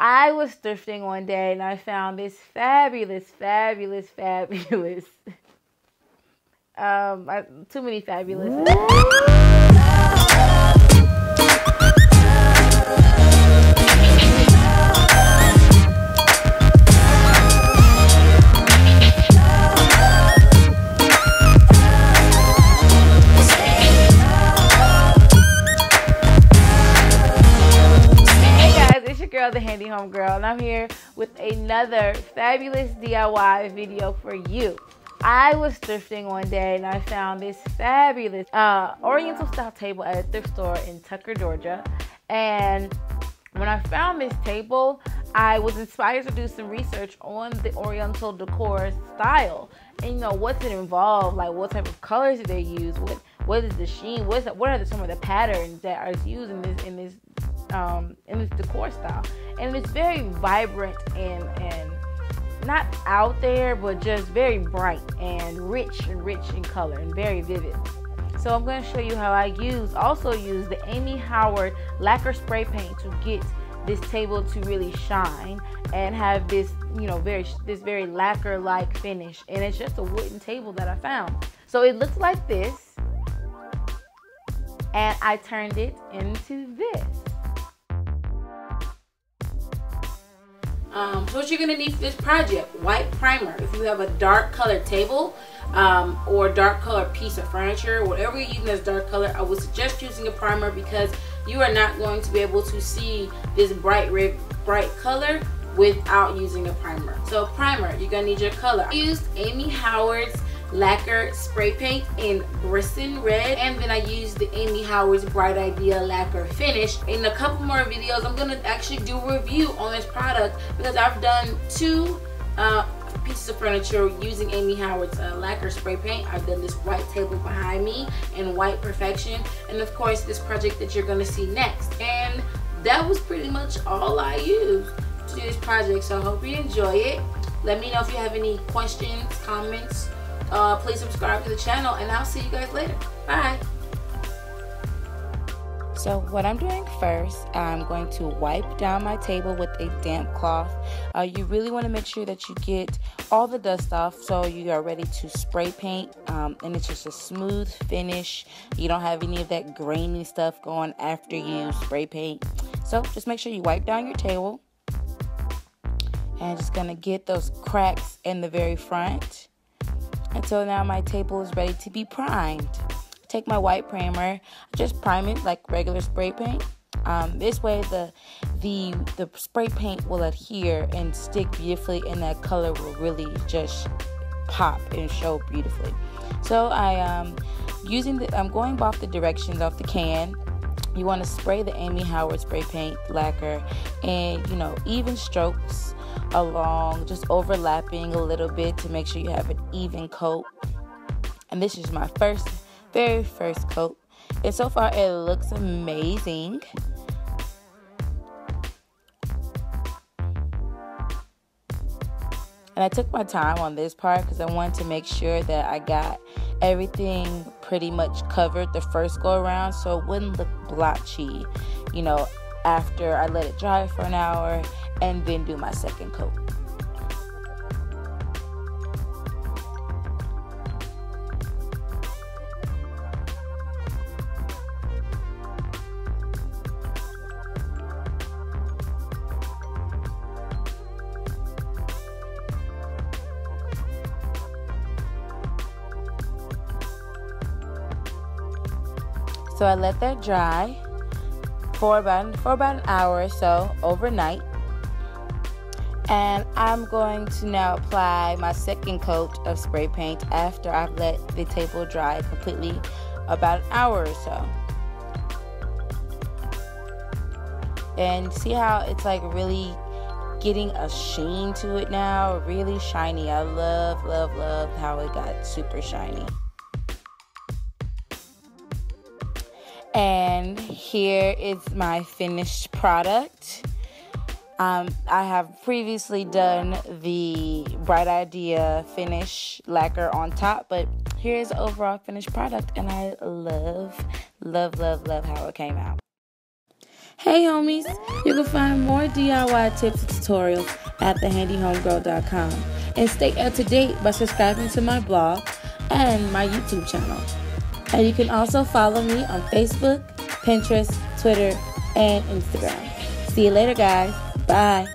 I was thrifting one day and I found this fabulous, fabulous, fabulous. um, I, too many fabulous. Girl, the Handy Home Girl, and I'm here with another fabulous DIY video for you. I was thrifting one day and I found this fabulous uh, Oriental style table at a thrift store in Tucker, Georgia. And when I found this table, I was inspired to do some research on the Oriental decor style. And you know, what's it involved? Like, what type of colors do they use? What what is the sheen? What's what are the, some of the patterns that are used in this in this um, in this decor style, and it's very vibrant and and not out there, but just very bright and rich and rich in color and very vivid. So I'm going to show you how I use also use the Amy Howard lacquer spray paint to get this table to really shine and have this you know very this very lacquer like finish. And it's just a wooden table that I found. So it looks like this. And I turned it into this Um, so what you're gonna need for this project, white primer. If you have a dark colored table um, or dark colored piece of furniture, whatever you're using as dark color, I would suggest using a primer because you are not going to be able to see this bright red, bright color without using a primer. So primer, you're gonna need your color. I used Amy Howard's lacquer spray paint in Brisson Red. And then I used the Amy Howard's Bright Idea lacquer finish. In a couple more videos, I'm gonna actually do a review on this product because I've done two uh, pieces of furniture using Amy Howard's uh, lacquer spray paint. I've done this white table behind me in white perfection. And of course, this project that you're gonna see next. And that was pretty much all I used to do this project. So I hope you enjoy it. Let me know if you have any questions, comments, uh, please subscribe to the channel and I'll see you guys later. Bye. So what I'm doing first, I'm going to wipe down my table with a damp cloth. Uh, you really want to make sure that you get all the dust off so you are ready to spray paint um, and it's just a smooth finish. You don't have any of that grainy stuff going after you spray paint. So just make sure you wipe down your table and just gonna get those cracks in the very front until now my table is ready to be primed. Take my white primer, just prime it like regular spray paint. Um, this way the the the spray paint will adhere and stick beautifully and that color will really just pop and show beautifully. So I am um, using the I'm going off the directions off the can. You want to spray the Amy Howard spray paint lacquer and you know even strokes along, just overlapping a little bit to make sure you have an even coat. And this is my first, very first coat. And so far, it looks amazing. And I took my time on this part because I wanted to make sure that I got everything pretty much covered the first go around so it wouldn't look blotchy, you know, after I let it dry for an hour and then do my second coat. So I let that dry for about for about an hour or so overnight. And I'm going to now apply my second coat of spray paint after I've let the table dry completely about an hour or so. And see how it's like really getting a sheen to it now, really shiny. I love, love, love how it got super shiny. And here is my finished product. Um, I have previously done the Bright Idea finish lacquer on top, but here's the overall finished product, and I love, love, love, love how it came out. Hey homies, you can find more DIY tips and tutorials at thehandyhomegirl.com and stay up to date by subscribing to my blog and my YouTube channel. And you can also follow me on Facebook, Pinterest, Twitter, and Instagram. See you later, guys. Bye.